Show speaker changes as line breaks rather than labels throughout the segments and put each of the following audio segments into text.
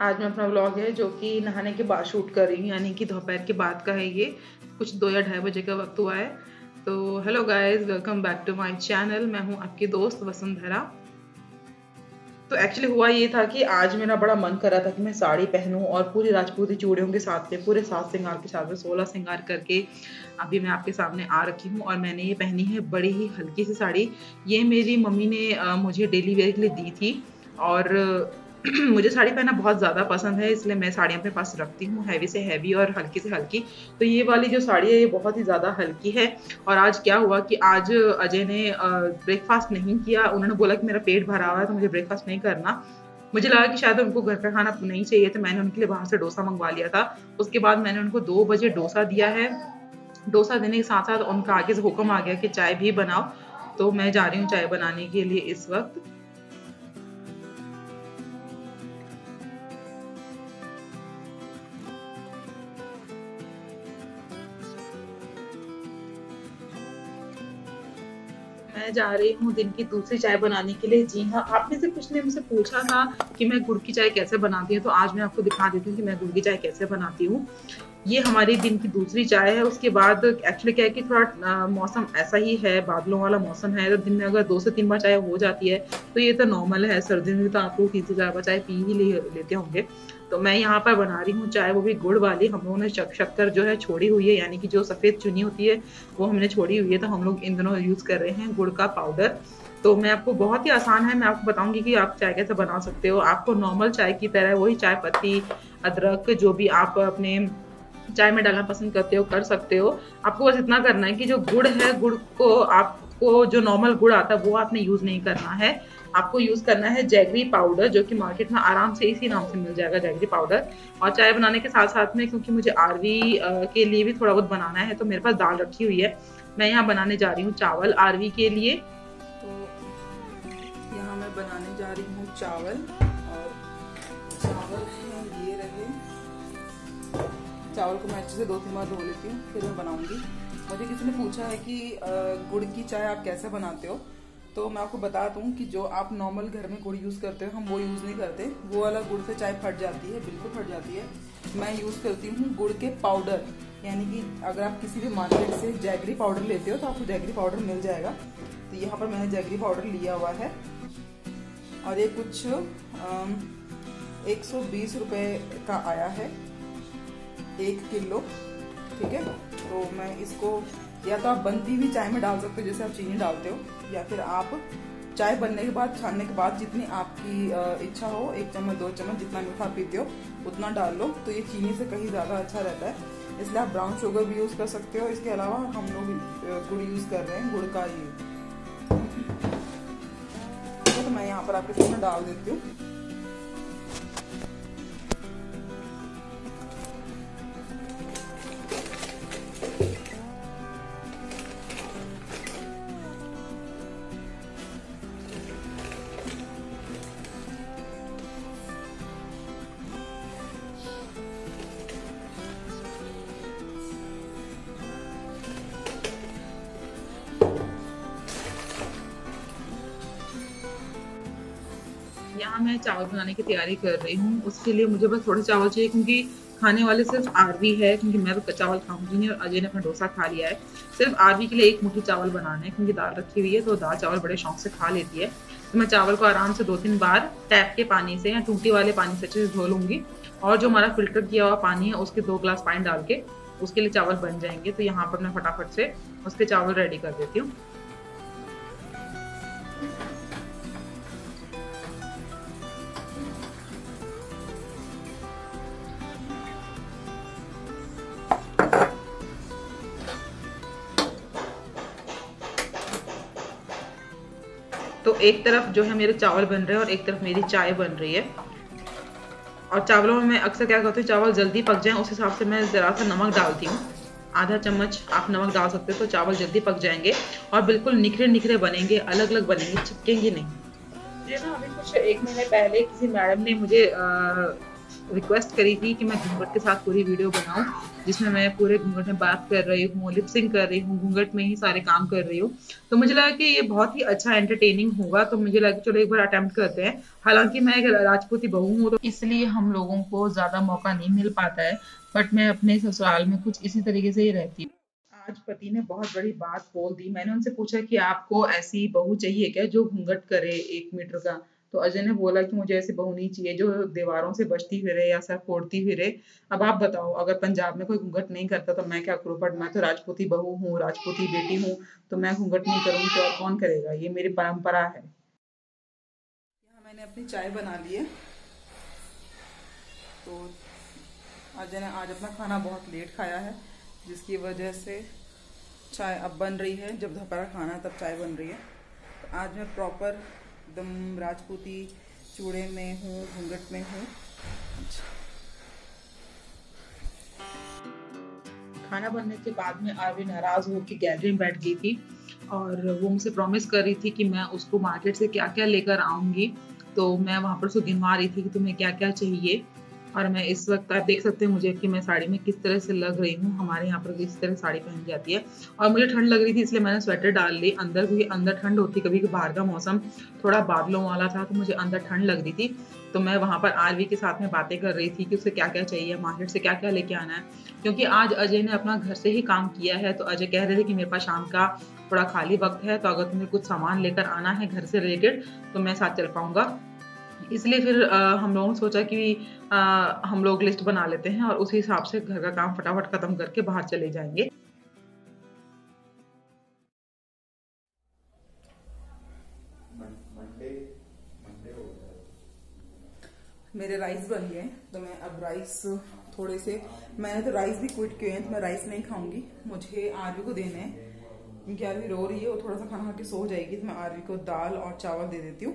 आज मैं अपना व्लॉग है जो कि नहाने के बाद शूट कर रही हूँ, यानी कि दोपहर के बाद का है ये। कुछ दो या ढाई बजे का वक्त हुआ है। तो hello guys welcome back to my channel मैं हूँ आपकी दोस्त वसुंधरा तो एक्चुअली हुआ ये था कि आज मेरा बड़ा मन कर रहा था कि मैं साड़ी पहनूं और पूरी राजपूती चूड़ियों के साथ में, पूरे सात श्रृंगार के साथ में, सोलह श्रृंगार करके अभी मैं आपके सामने आ रखी हूँ और मैंने ये पहनी है बड़ी ही हल्की सी साड़ी। ये मेरी मम्मी ने मुझे डेली वेयर के लिए दी थी और मुझे साड़ी पहनना बहुत ज़्यादा पसंद है, इसलिए मैं साड़ी अपने पास रखती हूँ, हैवी से हैवी और हल्की से हल्की। तो ये वाली जो साड़ी है, ये बहुत ही ज़्यादा हल्की है। और आज क्या हुआ कि आज अजय ने ब्रेकफास्ट नहीं किया, उन्होंने बोला कि मेरा पेट भरा हुआ है तो मुझे ब्रेकफास्ट नहीं करना। मुझे लगा कि शायद उनको घर का खाना नहीं चाहिए तो मैंने उनके लिए बाहर से डोसा मंगवा लिया था। उसके बाद मैंने उनको दो बजे डोसा दिया है। डोसा देने के साथ साथ उनका आगे से हुक्म आ गया कि चाय भी बनाओ। तो मैं जा रही हूँ चाय बनाने के लिए इस वक्त। मैं जा रही हूँ दिन की दूसरी चाय बनाने के लिए। जी हाँ आपने से कुछ ने मुझसे पूछा था कि मैं गुड़ की चाय कैसे बनाती हूँ तो आज मैं आपको दिखा देती हूँ कि मैं गुड़ की चाय कैसे बनाती हूँ। ये हमारी दिन की दूसरी चाय है उसके बाद एक्चुअली क्या है कि थोड़ा मौसम ऐसा ही है बादलों वाला मौसम है तो दिन में अगर दो से तीन बार चाय हो जाती है तो ये तो नॉर्मल है सर्दी में तो आप लोग तीन से चार बार चाय पी ही ले, लेते होंगे। तो मैं यहाँ पर बना रही हूँ चाय वो भी गुड़ वाली हम लोगों ने शक्कर जो है छोड़ी हुई है, यानी कि जो सफ़ेद चुनी होती है, वो हमने छोड़ी हुई है तो हम लोग इन दोनों यूज़ कर रहे हैं गुड़ का पाउडर तो मैं आपको बहुत ही आसान है, मैं आपको बताऊँगी कि आप चाय कैसे बना सकते हो। आपको नॉर्मल चाय की तरह वही चाय पत्ती, अदरक, जो भी आप अपने चाय में डालना पसंद करते हो, कर सकते हो। आपको बस इतना करना है कि जो गुड़ है, गुड़ को आपको जो नॉर्मल गुड़ आता है, वो आपने यूज़ नहीं करना है। आपको यूज़ करना है जैगरी पाउडर जो कि मार्केट में आराम से इसी नाम से मिल जाएगा जैगरी पाउडर और चाय बनाने के साथ साथ में, क्योंकि मुझे आरवी के लिए भी थोड़ा बहुत बनाना है तो मेरे पास दाल रखी हुई है। मैं यहाँ बनाने जा रही हूँ चावल आरवी के लिए। तो यहाँ मैं बनाने जा रही हूँ चावल। और चावल ये रहे। चावल को मैं अच्छे से दो तीन बार धो लेती हूँ, फिर मैं बनाऊँगी। मुझे किसी ने पूछा है कि गुड़ की चाय आप कैसे बनाते हो? तो मैं आपको बता दूँ कि जो आप नॉर्मल घर में गुड़ यूज़ करते हो, हम वो यूज़ नहीं करते। वो वाला गुड़ से चाय फट जाती है, बिल्कुल फट जाती है। मैं यूज़ करती हूँ गुड़ के पाउडर यानी कि अगर आप किसी भी मार्केट से जैगरी पाउडर लेते हो तो आपको जैगरी पाउडर मिल जाएगा। तो यहाँ पर मैंने जैगरी पाउडर लिया हुआ है। और ये कुछ एक सौ बीस रुपये का आया है, एक किलो, ठीक है? तो मैं इसको या तो आप बनती हुई चाय में डाल सकते हो, जैसे आप चीनी डालते हो। या फिर आप चाय बनने के बाद, छानने के बाद जितनी आपकी इच्छा हो, एक चम्मच, दो चम्मच जितना मीठा पीते हो, उतना डाल लो। तो ये चीनी से कहीं ज़्यादा अच्छा रहता है। इसलिए आप ब्राउन शुगर भी यूज़ कर सकते हो। इसके अलावा हम लोग गुड़ यूज़ कर रहे हैं, गुड़ का ये। तो मैं यहाँ पर आपके सामने डाल देती हूँ। मैं चावल बनाने की तैयारी कर रही हूँ। उसके लिए मुझे बस थोड़े चावल चाहिए, क्योंकि खाने वाले सिर्फ़ आरवी है, क्योंकि मैं तो चावल खाऊँगी नहीं, और अजय ने अपना डोसा खा लिया है। सिर्फ़ आरवी के लिए एक मुट्ठी चावल बनाना है, क्योंकि दाल रखी हुई है तो दाल चावल बड़े शौक से खा लेती है। तो मैं चावल को आराम से दो तीन बार टैप के पानी से या टूटी वाले पानी से अच्छे से धो लूँगी। और जो हमारा फ़िल्टर किया हुआ पानी है, उसके दो ग्लास पानी डाल के उसके लिए चावल बन जाएँगे। तो यहाँ पर मैं फटाफट से उसके चावल रेडी कर देती हूँ। एक तरफ़ जो है मेरे चावल बन रहे हैं और एक तरफ़ मेरी चाय बन रही है। और चावलों में मैं अक्सर क्या करती हूँ, चावल जल्दी पक जाएँ, उस हिसाब से मैं ज़रा सा नमक डालती हूँ। आधा चम्मच आप नमक डाल सकते हो तो चावल जल्दी पक जाएँगे और बिल्कुल निखरे निखरे बनेंगे अलग अलग बनेंगे, चिपकेंगे नहीं। मुझे ना अभी कुछ एक महीने पहले किसी मैडम ने मुझे रिक्वेस्ट करी थी कि मैं घूंघट के साथ पूरी वीडियो बनाऊँ, जिसमें मैं पूरे घूंघट में बात कर रही हूँ लिपसिंग कर रही हूँ, घूंघट में ही सारे काम कर रही हूँ। तो मुझे लगा कि ये बहुत ही अच्छा एंटरटेनिंग होगा तो मुझे लगा चलो एक बार अटेम्प्ट करते हैं। हालाँकि मैं एक राजपूती बहू हूँ तो इसलिए हम लोगों को ज़्यादा मौका नहीं मिल पाता है बट मैं अपने ससुराल में कुछ इसी तरीके से ही रहती हूँ। आज पति ने बहुत बड़ी बात बोल दी। मैंने उनसे पूछा कि आपको ऐसी बहू चाहिए क्या जो घूंघट करे एक मीटर का? तो अजय ने बोला कि मुझे ऐसी बहू नहीं चाहिए जो दीवारों से बचती फिरे या सर फोड़ती फिरे। अब आप बताओ, अगर पंजाब में कोई घूंघट नहीं करता तो मैं क्या करूँ? बट मैं तो राजपूती बहू हूँ, राजपूती बेटी हूँ तो मैं घूंघट नहीं करूँगी तो और कौन करेगा? ये मेरी परंपरा है। मैंने अपनी चाय बना ली है। तो अजय ने आज अपना खाना बहुत लेट खाया है, जिसकी वजह से चाय अब बन रही है। जब दोपहर खाना है, तब चाय बन रही है। तो आज मैं प्रॉपर एकदम राजपूती चूड़े में हूँ घूंघट में हूँ। खाना बनने के बाद में आरवी नाराज़ होकर गैलरी में बैठ गई थी और वो मुझसे प्रॉमिस कर रही थी कि मैं उसको मार्केट से क्या क्या लेकर आऊँगी। तो मैं वहाँ पर उसको गिनवा रही थी कि तुम्हें क्या क्या चाहिए। और मैं इस वक्त, आप देख सकते हैं मुझे कि मैं साड़ी में किस तरह से लग रही हूँ। हमारे यहाँ पर इस तरह साड़ी पहन जाती है। और मुझे ठंड लग रही थी, इसलिए मैंने स्वेटर डाल ली अंदर, क्योंकि अंदर ठंड होती कभी बाहर का मौसम थोड़ा बादलों वाला था तो मुझे अंदर ठंड लग रही थी। तो मैं वहाँ पर आरवी के साथ में बातें कर रही थी कि उसे क्या क्या चाहिए मार्केट से क्या क्या लेके आना है। क्योंकि आज अजय ने अपना घर से ही काम किया है तो अजय कह रहे थे कि मेरे पास शाम का थोड़ा खाली वक्त है तो अगर तुम्हें कुछ सामान लेकर आना है घर से रिलेटेड तो मैं साथ चल पाऊँगा। इसलिए फिर आ, हम लोगों ने सोचा कि आ, हम लोग लिस्ट बना लेते हैं और उसी हिसाब से घर का काम फटाफट खत्म करके बाहर चले जाएँगे। मेरे राइस बन गए तो मैं अब राइस थोड़े से मैंने तो राइस भी क्विट किए हैं तो मैं राइस नहीं खाऊँगी। मुझे आरवी को देने हैं क्योंकि आरवी रो रही है वो थोड़ा सा खाना खा के सो जाएगी तो मैं आरवी को दाल और चावल दे देती हूँ।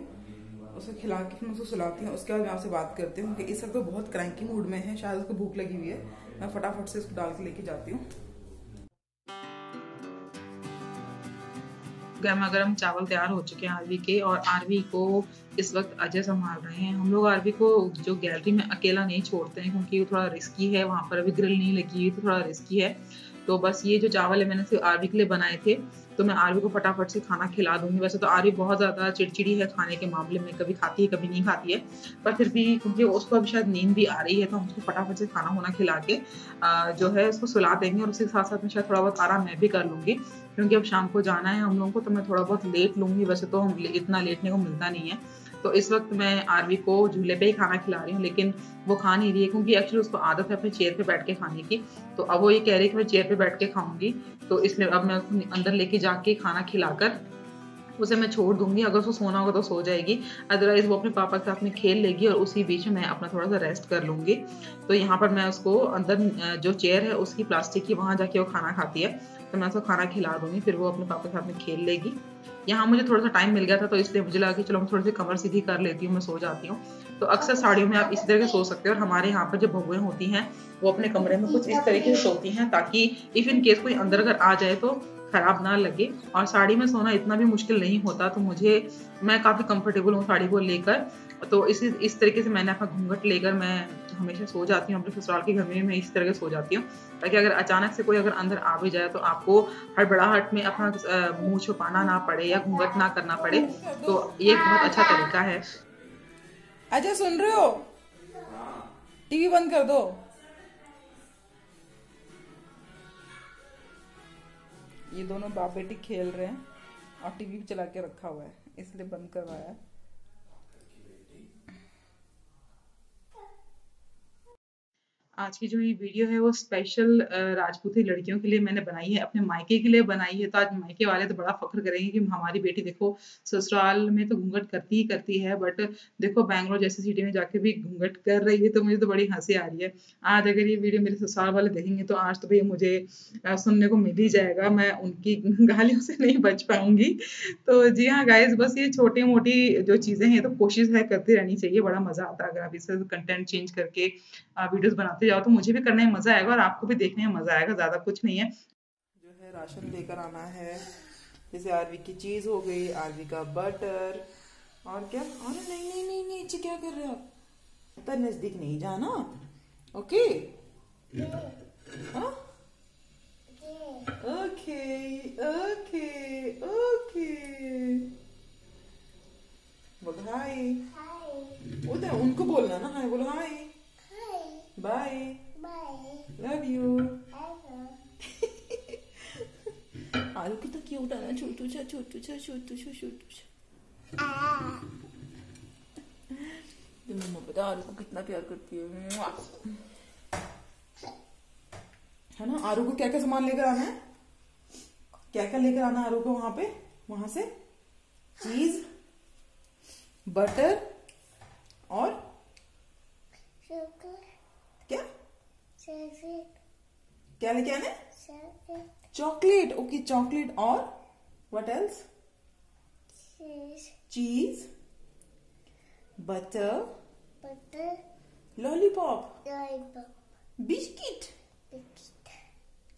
उसे खिला के फिर उसको सुलाती हूँ, उसके बाद मैं आपसे बात करती हूँ कि इस वक्त तो बहुत क्रैंकी मूड में है, शायद उसको भूख लगी हुई है। मैं फटाफट से उसको डाल के लेके जाती हूँ। गर्मा गर्म चावल तैयार हो चुके हैं आरवी के और आरवी को इस वक्त अजय संभाल रहे हैं। हम लोग आरवी को जो गैलरी में अकेला नहीं छोड़ते हैं, क्योंकि वो थोड़ा रिस्की है, वहाँ पर अभी ग्रिल नहीं लगी हुई तो थोड़ा रिस्की है। तो बस ये जो चावल है, मैंने सिर्फ़ आरवी के लिए बनाए थे तो मैं आरवी को फटाफट से खाना खिला दूँगी। वैसे तो आरवी बहुत ज़्यादा चिड़चिड़ी है खाने के मामले में, कभी खाती है, कभी नहीं खाती है, पर फिर भी क्योंकि उसको अभी शायद नींद भी आ रही है तो हम उसको फटाफट से खाना होना खिला के जो है उसको सुला देंगे और उसके साथ साथ में शायद थोड़ा बहुत आराम मैं भी कर लूँगी, क्योंकि अब शाम को जाना है हम लोगों को तो मैं थोड़ा बहुत लेट लूँगी। वैसे तो हम इतना लेटने को मिलता नहीं है तो इस वक्त मैं आरवी को झूले पे ही खाना खिला रही हूँ, लेकिन वो खा नहीं रही है, क्योंकि एक्चुअली उसको आदत है अपने चेयर पे बैठ के खाने की। तो अब वो ये कह रही है कि मैं चेयर पे बैठ के खाऊँगी। तो इसलिए अब मैं उसको अंदर लेके जाके खाना खिलाकर उसे मैं छोड़ दूँगी। अगर उसको सोना होगा तो सो जाएगी। अदरवाइज़ वो अपने पापा के साथ में खेल लेगी और उसी बीच में अपना थोड़ा सा रेस्ट कर लूँगी। तो यहाँ पर मैं उसको अंदर जो चेयर है, उसकी प्लास्टिक की वहाँ जाके वो खाना खाती है। तो मैं उसको खाना खिला दूँगी, फिर वो अपने पापा के साथ में खेल लेगी। यहाँ मुझे थोड़ा सा टाइम मिल गया था तो इसलिए मुझे लगा कि चलो मैं थोड़ी सी कमर सीधी कर लेती हूँ, मैं सो जाती हूँ। तो अक्सर साड़ियों में आप इसी तरह के सो सकते हैं और हमारे यहाँ पर जो भगवे होती हैं, वो अपने कमरे में कुछ इस तरीके से सोती हैं ताकि इफ़ इन केस कोई अंदर अगर आ जाए तो खराब ना लगे। और साड़ी में सोना इतना भी मुश्किल नहीं होता तो मुझे, मैं काफ़ी कंफर्टेबल हूँ साड़ी को लेकर। तो इस इस तरीके से मैंने अपना घूंघट लेकर मैं हमेशा सो जाती हूँ, अपने ससुराल के घर में मैं इस तरह से सो जाती हूँ। ताकि अगर अचानक से कोई अगर अंदर आ भी जाए तो आपको हड़बड़ाहट में अपना मुँह छुपाना ना पड़े या घूंघट ना करना पड़े। तो ये बहुत अच्छा तरीका है। अच्छा सुन रहे हो? टीवी बंद कर दो। ये दोनों बाप बेटी खेल रहे हैं और टीवी भी चला के रखा हुआ है, इसलिए बंद करवाया है। आज की जो ये वीडियो है वो स्पेशल राजपूती लड़कियों के लिए मैंने बनाई है, अपने मायके के लिए बनाई है। तो आज मायके वाले तो बड़ा फख्र करेंगे कि हमारी बेटी देखो, ससुराल में तो घूंघट करती ही करती है बट देखो बैंगलोर जैसी सिटी में जाके भी घूंघट कर रही है तो मुझे तो बड़ी हँसी आ रही है। आज अगर ये वीडियो मेरे ससुराल वाले देखेंगे तो आज तो भैया मुझे सुनने को मिल ही जाएगा, मैं उनकी गालियों से नहीं बच पाऊँगी। तो जी हाँ गाइज़ बस ये छोटी मोटी जो चीज़ें हैं तो कोशिश है, करती रहनी चाहिए, बड़ा मज़ा आता है अगर आप इसे कंटेंट चेंज करके वीडियोस बनाते जाओ तो मुझे भी करने में मज़ा आएगा और आपको भी देखने में मज़ा आएगा ज़्यादा कुछ नहीं है। जो है राशन लेकर आना है। जैसे आरवी की चीज़ हो गई आरवी का बटर और क्या? अरे नहीं नहीं नहीं नीचे क्या कर रहे हो आप?
पर नज़दीक नहीं जाना ओके? हाँ? Okay okay okay. बोलो हाय। उधर उनको बोलना ना हाय बोलो हाय। बाय लव यू आलू कितना क्यूट है ना छोटू सा छोटू सा छोटू सा छोटू सा तो मम्मा पता आलू को कितना प्यार करती है। है ना आरू को क्या क्या सामान लेकर आना है क्या क्या लेकर आना है आरू को वहाँ पे वहाँ से चीज़ बटर और? क्या? क्या लेके आना है? चॉकलेट। ओके चॉकलेट और व्हाट एल्स चीज़। बटर। बटर। लॉलीपॉप। बिस्किट।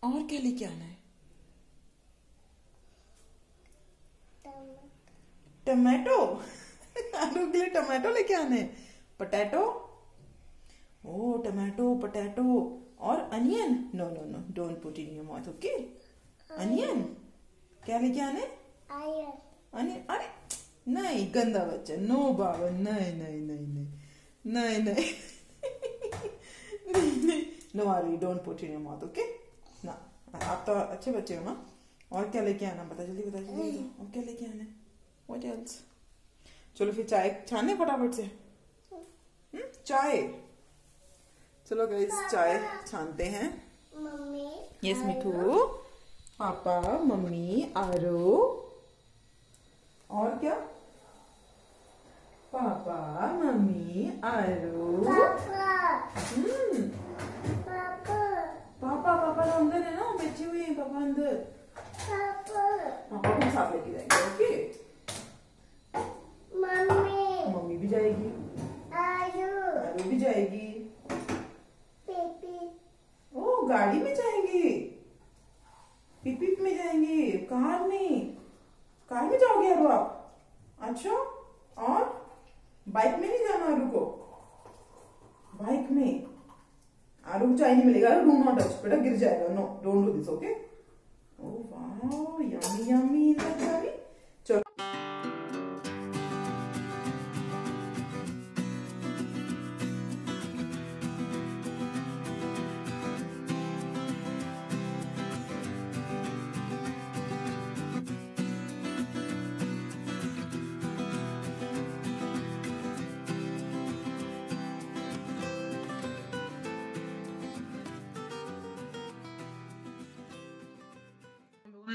और क्या लेके आना है? टमाटो। आलू के लिए टमाटो लेके आने potato Oh, oh tomato potato, और onion no no no don't put in your mouth okay onion क्या लेके आने अनियन अरे नहीं गंदा बच्चा. नो बाबा नहीं नहीं नहीं नहीं. नहीं नहीं. नहीं नहीं. नो आरी don't put in your mouth okay ना आप तो अच्छे बच्चे हो ना? और क्या लेके आना? बता जल्दी बता जल्दी और क्या लेके आने व्हाट एल्स चलो फिर चाय छाने फटाफट से। हम्म, चाय। चलो गई चाय छानते हैं। मम्मी यस मिठू पापा मम्मी आरो। और क्या? पापा मम्मी आरो।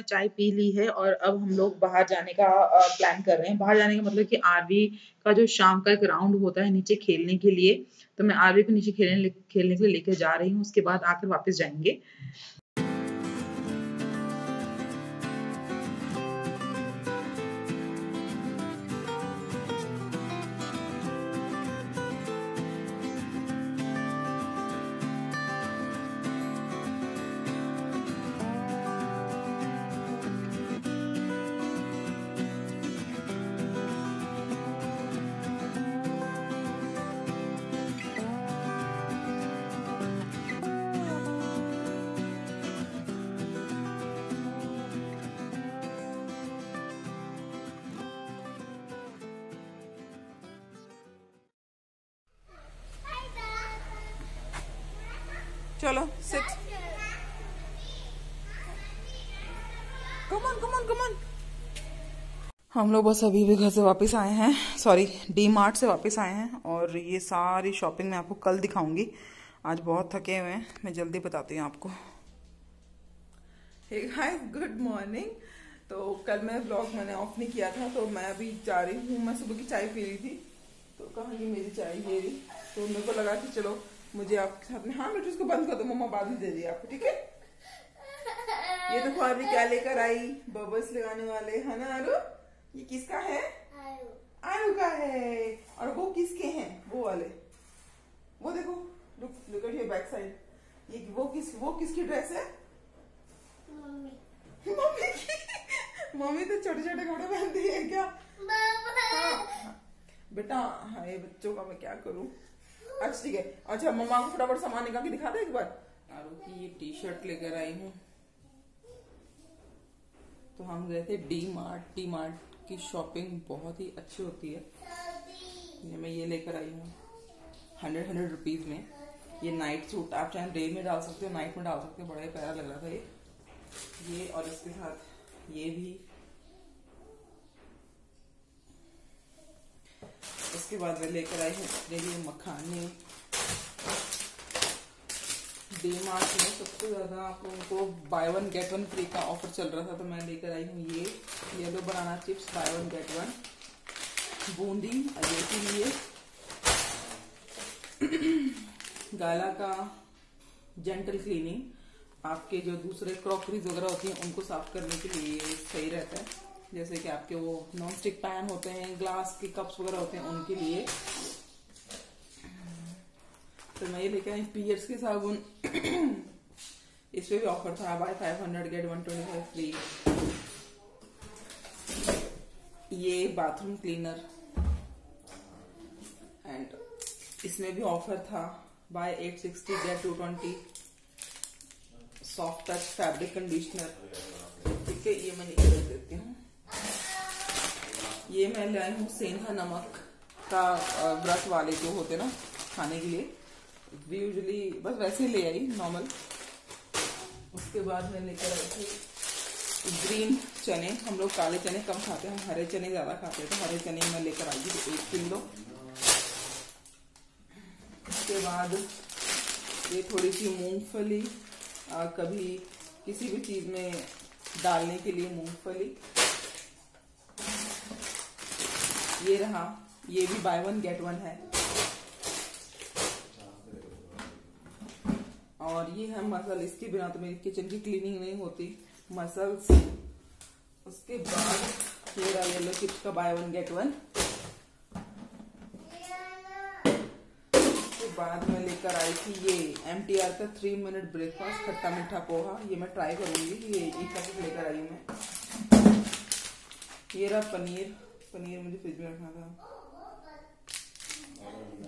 हम लोगों ने चाय पी ली है और अब हम लोग बाहर जाने का प्लान कर रहे हैं। बाहर जाने का मतलब कि आरवी का जो शाम का एक राउंड होता है नीचे खेलने के लिए तो मैं आरवी को नीचे खेलने खेलने के लिए लेकर जा रही हूँ। उसके बाद आकर वापस जाएँगे।
कमन कमन कमन हम लोग बस अभी भी घर से वापस आए हैं। सॉरी डी मार्ट से वापस आए हैं और ये सारी शॉपिंग मैं आपको कल दिखाऊँगी। आज बहुत थके हुए हैं। मैं जल्दी बताती हूँ आपको। हाय गुड मॉर्निंग तो कल मैं ब्लॉग मैंने ऑफ़ नहीं किया था तो मैं अभी जा रही हूँ। मैं सुबह की चाय पी रही थी। तो कहाँ की मेरी चाय? ये रही। तो मेरे को लगा कि चलो, मुझे आपके साथ में हाँ बेटे उसको बंद कर दो, मम्मा बाद में दे दी आपको, ठीक है? ये देखो आरवी क्या लेकर आई? बबल्स लगाने वाले है ना आरू ये किसका है? आरू का है। और वो किसके हैं? वो वाले। वो देखो look look at your back side ये वो किस वो किसकी ड्रेस है? मम्मी। की। मम्मी तो छोटे छोटे कपड़े पहनती है क्या? हाँ, हाँ। बेटा हाँ ये बच्चों का मैं क्या करूँ? अच्छा ठीक है। अच्छा मम्मा को फटाफट सामान निकाल के दिखा दे एक बार। आरू की ये टी शर्ट लेकर आई हूँ। तो हम गए थे डी मार्ट डी मार्ट की शॉपिंग बहुत ही अच्छी होती है। ये मैं ये लेकर आई हूँ। हंड्रेड हंड्रेड रुपीज़ में। ये नाइट सूट आप चाहे डे में डाल सकते हो नाइट में डाल सकते हो। बड़ा ही प्यारा लग रहा था ये। ये और इसके साथ ये भी। उसके बाद मैं लेकर आई हूँ अपने लिए मखाने। डी मार्ट में सबसे ज़्यादा आप लोगों को buy one get one free का ऑफ़र चल रहा था तो मैं लेकर आई हूँ ये। Yellow banana chips buy one get one boondi, Ajay के लिए। गाला का जेंटल क्लीनिंग आपके जो दूसरे क्रॉकरीज वगैरह होती हैं, उनको साफ़ करने के लिए सही रहता है। जैसे कि आपके वो नॉन स्टिक पैन होते हैं ग्लास के कप्स वगैरह होते हैं, उनके लिए। तो मैं ये लेके आई पीयर्स के साबुन इस पे भी ऑफ़र था buy five hundred get one twenty five free ये बाथरूम क्लीनर एंड इसमें भी ऑफ़र था buy eight sixty get two twenty soft touch fabric conditioner ठीक है, ये मैं निकल देती हूँ। ये मैं लाई हूँ सेंधा नमक का व्रत वाले जो होते ना, खाने के लिए। यूजली बस वैसे ले आई नॉर्मल उसके बाद मैं लेकर आई थी ग्रीन चने, हम लोग काले चने कम खाते हैं, हम हरे चने ज़्यादा खाते हैं तो हरे चने मैं लेकर आई थी एक किलो. उसके बाद ये थोड़ी सी मूंगफली कभी किसी भी चीज़ में डालने के लिए मूंगफली. ये रहा, ये भी बाय वन गेट वन है. और ये है मसल, इसके बिना तो मेरी किचन की क्लीनिंग नहीं होती। मसल्स उसके बाद ये रहा येलो चिप्स का बाय वन गेट वन उसके बाद मैं लेकर आई थी ये एम टी आर का थ्री मिनट ब्रेकफास्ट खट्टा मीठा पोहा। ये मैं ट्राई करूँगी ये एक पैकेट लेकर आई मैं। ये रहा पनीर। पनीर मुझे फ्रिज में रखना था।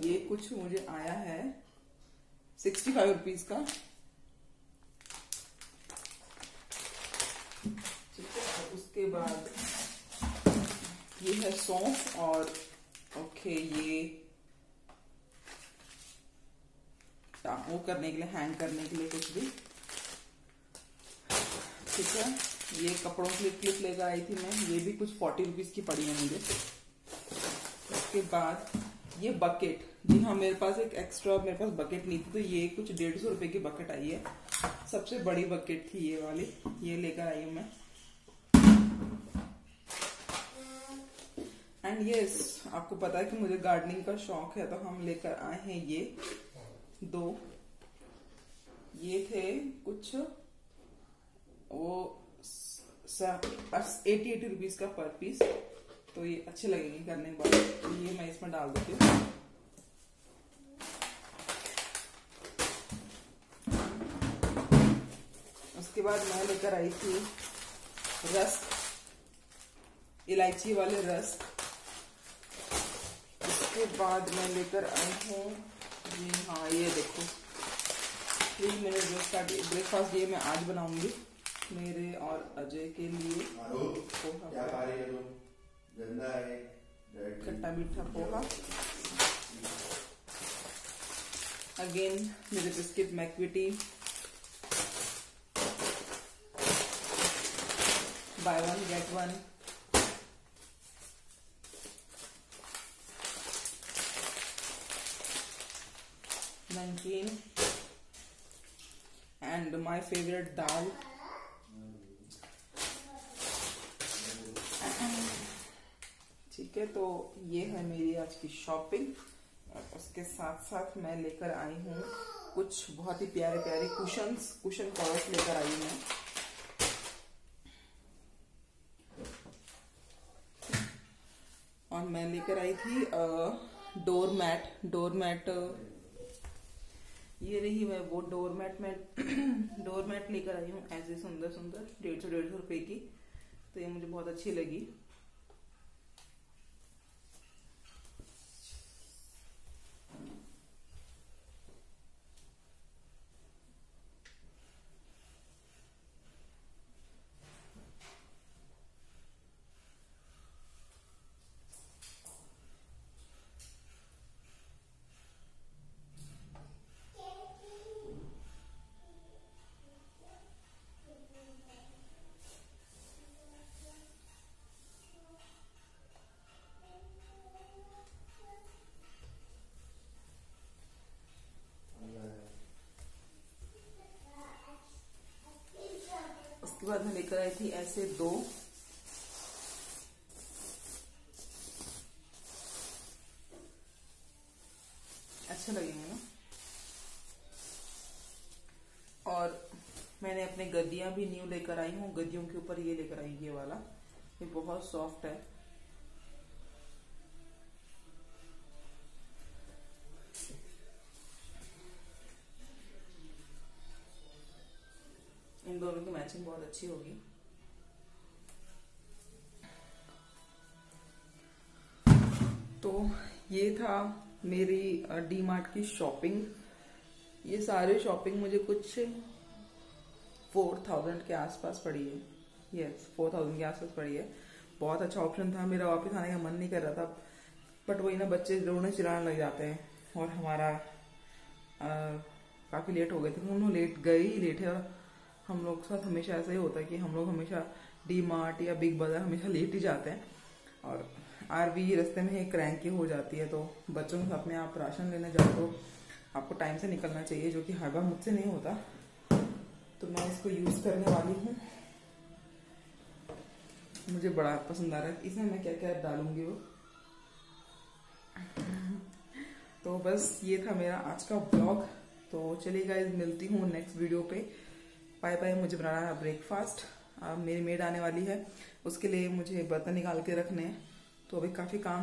ये कुछ मुझे आया है। सिक्सटी फाइव रुपीज़ का। ठीक है उसके बाद ये है सौंफ और, ओके, ये वो करने के लिए हैंग करने के लिए कुछ भी। ठीक है, ये कपड़ों की क्लिप लेकर आई थी मैं, ये भी कुछ फोर्टी रुपीज़ की पड़ी है मुझे। उसके बाद ये बकेट जी हाँ मेरे पास एक एक्स्ट्रा मेरे पास बकेट नहीं थी तो ये कुछ डेढ़ सौ रुपए की बकेट आई है। सबसे बड़ी बकेट थी ये वाली। ये लेकर आई हूँ मैं। एंड यस आपको पता है कि मुझे गार्डनिंग का शौक है तो हम लेकर आए हैं ये। दो। ये थे कुछ, वो एटी एटी रुपीज़ का पर पीस तो ये अच्छे लगेंगे करने के बाद। तो ये मैं इसमें डाल देती हूँ। उसके बाद मैं लेकर आई थी रस्क इलायची वाले रस्क उसके बाद मैं लेकर आई हूँ, जी हाँ ये देखो। थ्री मिनट ब्रेकफास्ट ये मैं आज बनाऊँगी। मेरे और अजय के लिए। खट्टा मीठा पोहा। अगेन मेरे biscuit McVitie's. Buy one get one नमकीन एंड माय फेवरेट दाल ठीक है तो ये है मेरी आज की शॉपिंग और उसके साथ साथ मैं लेकर आई हूँ कुछ बहुत ही प्यारे प्यारे कुशंस कुशन कवर्स लेकर आई हूँ। और मैं लेकर आई थी डोर मैट डोर मैट ये रही मैं वो डोर मैट मैं डोर मैट लेकर आई हूँ, ऐसे सुंदर सुंदर डेढ़ सौ डेढ़ सौ रुपए की। तो ये मुझे बहुत अच्छी लगी। उसके बाद मैं लेकर आई थी ऐसे दो। अच्छे लगेंगे ना। और मैंने अपने गद्दियाँ भी न्यू लेकर आई हूँ। गद्दियों के ऊपर ये लेकर आई, ये वाला। ये बहुत सॉफ्ट है। इन दोनों की मैचिंग बहुत अच्छी होगी। तो ये था मेरी डी मार्ट की शॉपिंग ये सारी शॉपिंग मुझे कुछ फोर थाउज़ेंड के आसपास पड़ी है। यस फोर थाउज़ेंड के आसपास पड़ी है। बहुत अच्छा ऑप्शन था। मेरा वापस आने का मन नहीं कर रहा था। बट वही ना, बच्चे रोने चिल्लाने लग जाते हैं। और हमारा काफ़ी लेट हो गए थे। लोग लेट गए ही लेट है। और हम लोग के साथ हमेशा ऐसा ही होता है कि हम लोग हमेशा डी मार्ट या बिग बाज़ार हमेशा लेट ही जाते हैं। और आरवी रास्ते में ही क्रैंकी हो जाती है तो बच्चों के साथ में आप राशन लेने जाओ तो आपको टाइम से निकलना चाहिए, जो कि हर बार मुझसे नहीं होता। तो मैं इसको यूज़ करने वाली हूँ। मुझे बड़ा पसंद आ रहा है। इसमें मैं क्या क्या डालूँगी वो? तो बस ये था मेरा आज का ब्लॉग तो चलिए गाइज़ मिलती हूँ नेक्स्ट वीडियो पे। बाय बाय मुझे बनाना है ब्रेकफास्ट मेरी मेड आने वाली है। उसके लिए मुझे बर्तन निकाल के रखने हैं। तो अभी काफ़ी काम